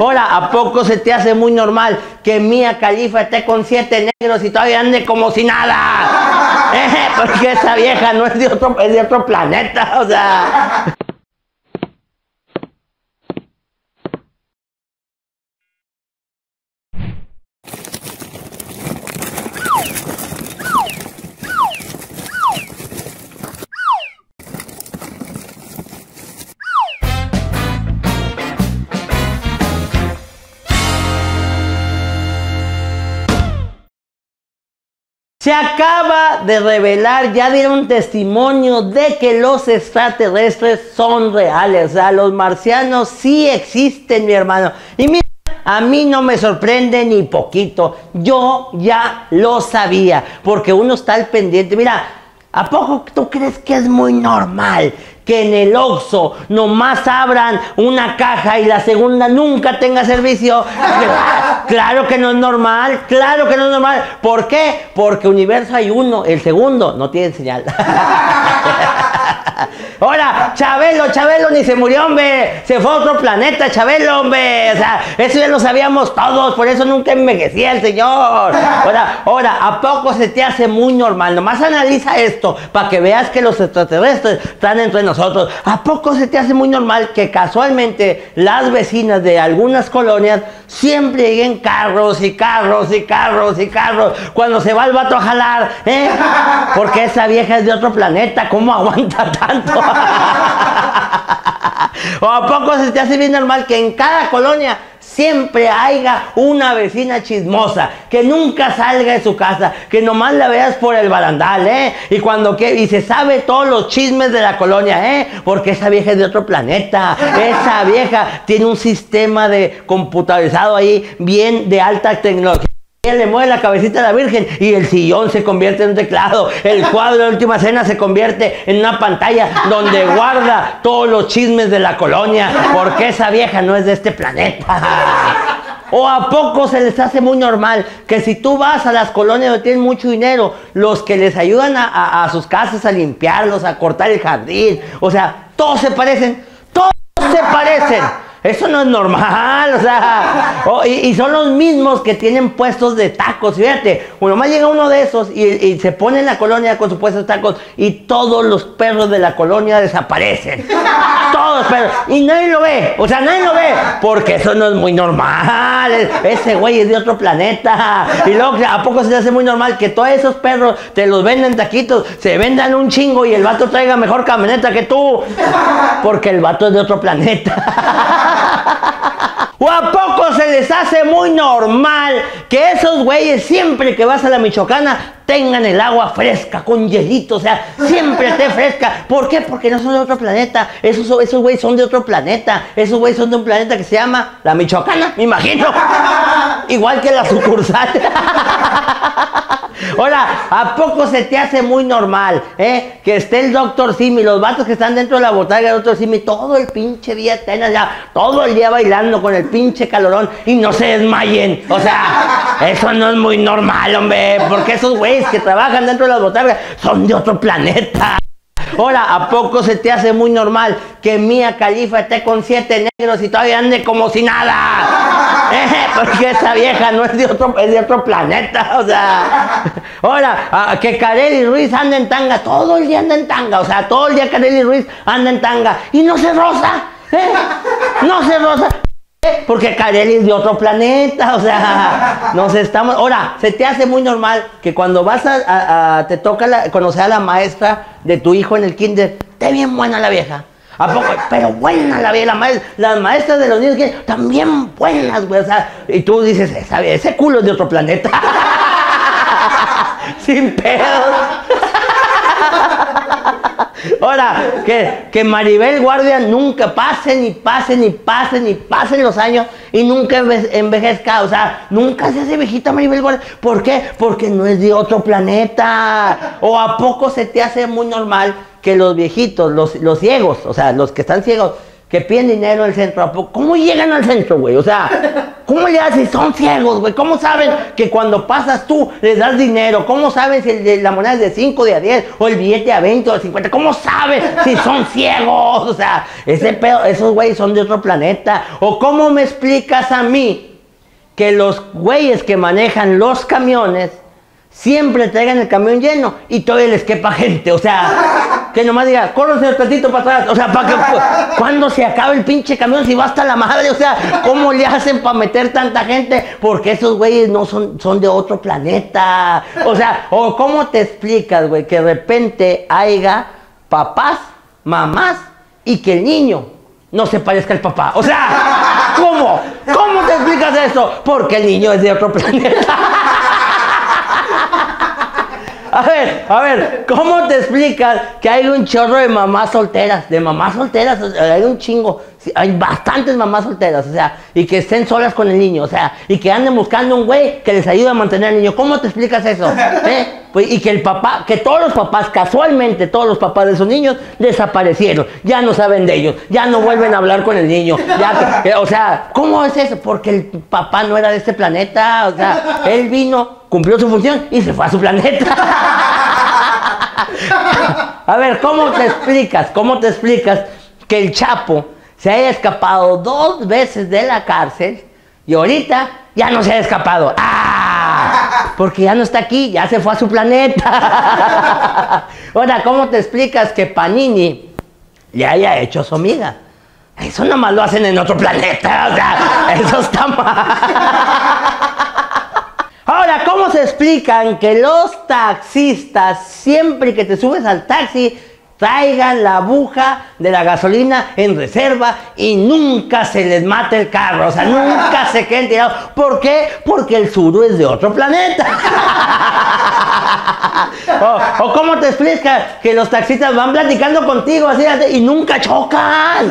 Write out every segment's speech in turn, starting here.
Ahora, ¿a poco se te hace muy normal que Mía Califa esté con siete negros y todavía ande como si nada? Eh, porque esa vieja no es de otro, es de otro planeta, o sea. Se acaba de revelar, ya dieron testimonio de que los extraterrestres son reales. O sea, los marcianos sí existen, mi hermano. Y mira, a mí no me sorprende ni poquito. Yo ya lo sabía, porque uno está al pendiente. Mira, ¿a poco tú crees que es muy normal que en el Oxxo nomás abran una caja y la segunda nunca tenga servicio. Claro que no es normal, claro que no es normal. ¿Por qué? Porque universo hay uno, el segundo no tiene señal. Hola, Chabelo, Chabelo ni se murió, hombre. Se fue a otro planeta, Chabelo, hombre. O sea, eso ya lo sabíamos todos, por eso nunca envejecía el señor. Ahora, ahora, ¿a poco se te hace muy normal? Nomás analiza esto para que veas que los extraterrestres están entre nosotros. ¿A poco se te hace muy normal que casualmente las vecinas de algunas colonias siempre lleguen carros y carros y carros y carros cuando se va el vato a jalar? ¿eh? Porque esa vieja es de otro planeta, ¿cómo aguanta tanto? ¿O a poco se te hace bien normal que en cada colonia siempre haya una vecina chismosa, que nunca salga de su casa, que nomás la veas por el barandal, ¿eh? Y cuando que, y se sabe todos los chismes de la colonia, ¿eh? Porque esa vieja es de otro planeta, esa vieja tiene un sistema de computarizado ahí bien de alta tecnología. Ella le mueve la cabecita a la Virgen y el sillón se convierte en un teclado. El cuadro de última cena se convierte en una pantalla donde guarda todos los chismes de la colonia. Porque esa vieja no es de este planeta. ¿O a poco se les hace muy normal que si tú vas a las colonias donde tienen mucho dinero, los que les ayudan a, a sus casas a limpiarlos, a cortar el jardín, o sea, todos se parecen, todos se parecen. Eso no es normal, o sea, y, son los mismos que tienen puestos de tacos. Fíjate, uno más llega uno de esos y, se pone en la colonia con su puesto de tacos y todos los perros de la colonia desaparecen. Y nadie lo ve, o sea, nadie lo ve, porque eso no es muy normal. Ese güey es de otro planeta. Y luego, ¿a poco se hace muy normal que todos esos perros te los venden taquitos, se vendan un chingo y el vato traiga mejor camioneta que tú? Porque el vato es de otro planeta. ¿O a poco se les hace muy normal que esos güeyes siempre que vas a la Michoacana tengan el agua fresca, con hielito, o sea, siempre esté fresca? ¿Por qué? Porque no son de otro planeta. Esos, esos güeyes son de otro planeta. Esos güeyes son de un planeta que se llama la Michoacana, me imagino. Igual que la sucursal. Hola, ¿a poco se te hace muy normal, eh? Que esté el doctor Simi, los vatos que están dentro de la botella del doctor Simi, todo el pinche día estén allá, todo el día bailando con el pinche calorón y no se desmayen. O sea, eso no es muy normal, hombre, porque esos güeyes que trabajan dentro de las botargas son de otro planeta. Ahora, ¿a poco se te hace muy normal que Mía Califa esté con siete negros y todavía ande como si nada? ¿Eh? Porque esa vieja no es de otro, es de otro planeta, o sea. Ahora, que Kareli Ruiz anda en tanga, todo el día anda en tanga, o sea, todo el día Kareli Ruiz anda en tanga y no se rosa, ¿eh? No se rosa. Porque Kareli es de otro planeta, o sea, nos estamos... Ahora, se te hace muy normal que cuando vas a... te toca conocer a la maestra de tu hijo en el kinder, te bien buena la vieja. ¿A poco? Pero buena la vieja, la las maestras de los niños también buenas, güey. Y tú dices, ese culo es de otro planeta. Sin pedos. Ahora, que, que Maribel Guardia nunca pasen y pasen y pasen y pasen los años y nunca envejezca. O sea, nunca se hace viejita Maribel Guardia. ¿Por qué? Porque no es de otro planeta. ¿O a poco se te hace muy normal que los viejitos, los, los ciegos, o sea, los que están ciegos, que piden dinero el centro. ¿Cómo llegan al centro, güey? O sea, ¿cómo le hacen? Son ciegos, güey. ¿Cómo saben que cuando pasas tú les das dinero? ¿Cómo saben si la moneda es de 5, de a 10, o el billete a 20 o a 50? ¿Cómo saben si son ciegos? O sea, ese pedo, esos güeyes son de otro planeta. ¿O cómo me explicas a mí que los güeyes que manejan los camiones siempre traigan el camión lleno y todavía les quepa gente. O sea, que nomás diga, córrense platito para atrás. O sea, para que cuando se acabe el pinche camión si va hasta la madre. O sea, ¿cómo le hacen para meter tanta gente? Porque esos güeyes no son, son de otro planeta. O sea, o cómo te explicas, güey, que de repente haya papás, mamás y que el niño no se parezca al papá. O sea, ¿cómo? ¿Cómo te explicas eso? Porque el niño es de otro planeta. A ver, a ver, ¿cómo te explicas que hay un chorro de mamás solteras? De mamás solteras, hay un chingo. Hay bastantes mamás solteras, o sea, y que estén solas con el niño, o sea, y que anden buscando un güey que les ayude a mantener al niño. ¿Cómo te explicas eso? ¿Eh? Pues, y que el papá, que todos los papás, casualmente todos los papás de esos niños desaparecieron, ya no saben de ellos, ya no vuelven a hablar con el niño. Ya, o sea, ¿cómo es eso? Porque el papá no era de este planeta, o sea, él vino cumplió su función y se fue a su planeta. a ver, ¿cómo te explicas? ¿Cómo te explicas que el Chapo se haya escapado dos veces de la cárcel y ahorita ya no se ha escapado? ¡Ah! Porque ya no está aquí, ya se fue a su planeta. Ahora, ¿cómo te explicas que Panini le haya hecho su amiga? Eso nomás lo hacen en otro planeta, o sea, eso está mal. Ahora, ¿cómo se explican que los taxistas, siempre que te subes al taxi, traigan la aguja de la gasolina en reserva y nunca se les mate el carro, o sea, nunca se queden tirados. ¿Por qué? Porque el suru es de otro planeta. o, cómo te explicas que los taxistas van platicando contigo así y nunca chocan.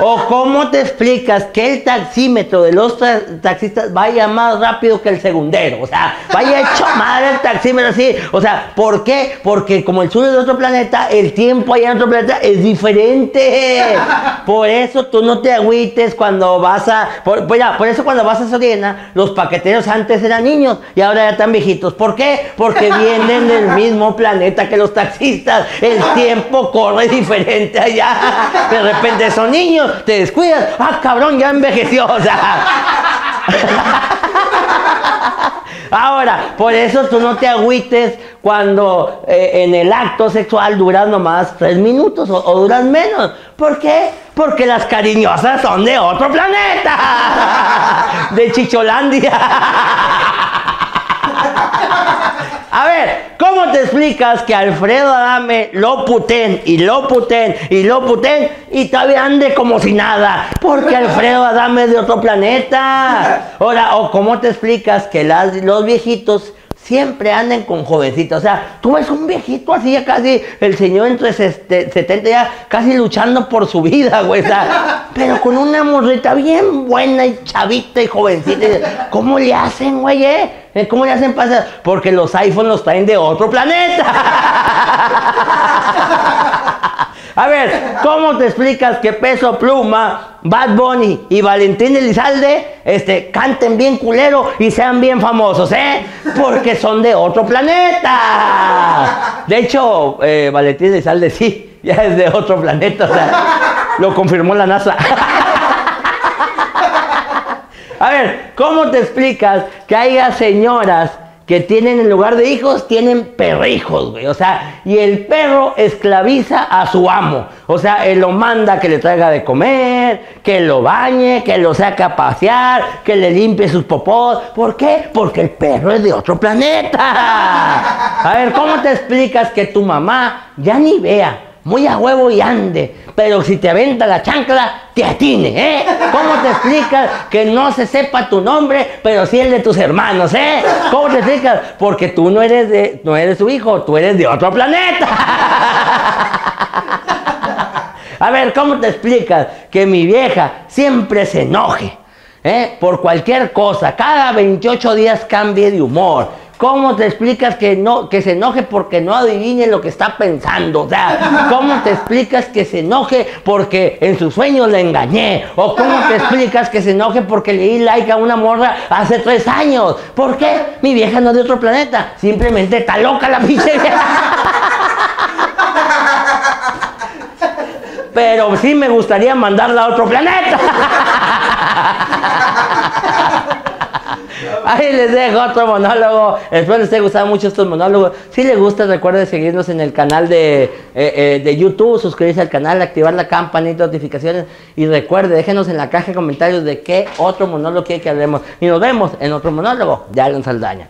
o cómo te explicas que el taxímetro de los taxistas vaya más rápido que el segundero. O sea, vaya hecho madre el taxímetro así. O sea, ¿por qué? Porque como el sur es de otro planeta, el tiempo allá en otro planeta es diferente. Por eso tú no te agüites cuando vas a... Por, pues por eso cuando vas a Soriana, los paqueteros antes eran niños y ahora ya están viejitos. ¿Por qué? Porque vienen del mismo planeta que los taxistas. El tiempo corre diferente allá. De repente son niños, te descuidas. Ah, cabrón, ya envejeció. O sea. Ahora, por eso tú no te agüites cuando eh, en el acto sexual duras nomás tres minutos o, o, duras menos. ¿Por qué? Porque las cariñosas son de otro planeta. De Chicholandia. ¿Cómo te explicas que Alfredo Adame lo puten y lo puten y lo puten y todavía ande como si nada? Porque Alfredo Adame es de otro planeta. Ahora, ¿o cómo te explicas que las, los viejitos siempre anden con jovencitos. O sea, tú ves un viejito así, ya casi el señor entre 70 ya casi luchando por su vida, güey. O sea, pero con una morrita bien buena y chavita y jovencita. ¿Cómo le hacen, güey? Eh? eh? ¿Cómo le hacen pasar? Porque los iPhones los traen de otro planeta. A ver, ¿cómo te explicas que Peso Pluma, Bad Bunny y Valentín Elizalde este, canten bien culero y sean bien famosos, eh? Porque son de otro planeta. De hecho, eh, Valentín Elizalde sí, ya es de otro planeta, o sea, lo confirmó la NASA. A ver, ¿cómo te explicas que haya señoras que tienen en lugar de hijos, tienen perrijos, güey. O sea, y el perro esclaviza a su amo. O sea, él lo manda que le traiga de comer, que lo bañe, que lo saque a pasear, que le limpie sus popós. ¿Por qué? Porque el perro es de otro planeta. A ver, ¿cómo te explicas que tu mamá ya ni vea? Muy a huevo y ande, pero si te aventa la chancla, te atine, ¿eh? ¿Cómo te explicas que no se sepa tu nombre, pero sí el de tus hermanos, ¿eh? ¿Cómo te explicas? Porque tú no eres de, no eres su hijo, tú eres de otro planeta. A ver, ¿cómo te explicas que mi vieja siempre se enoje? ¿eh? Por cualquier cosa, cada 28 días cambie de humor ¿cómo te explicas que no, que se enoje porque no adivine lo que está pensando? O ¿cómo te explicas que se enoje porque en su sueño le engañé? ¿O cómo te explicas que se enoje porque le di like a una morra hace tres años? ¿Por qué? Mi vieja no es de otro planeta. Simplemente está loca la pinche Pero sí me gustaría mandarla a otro planeta. Ahí les dejo otro monólogo. Espero les haya gustado mucho estos monólogos. Si les gusta, recuerden seguirnos en el canal de, eh, eh, YouTube, suscribirse al canal, activar la campanita de notificaciones. Y recuerde, déjenos en la caja de comentarios de qué otro monólogo quiere que hablemos. Y nos vemos en otro monólogo de Alan Saldaña.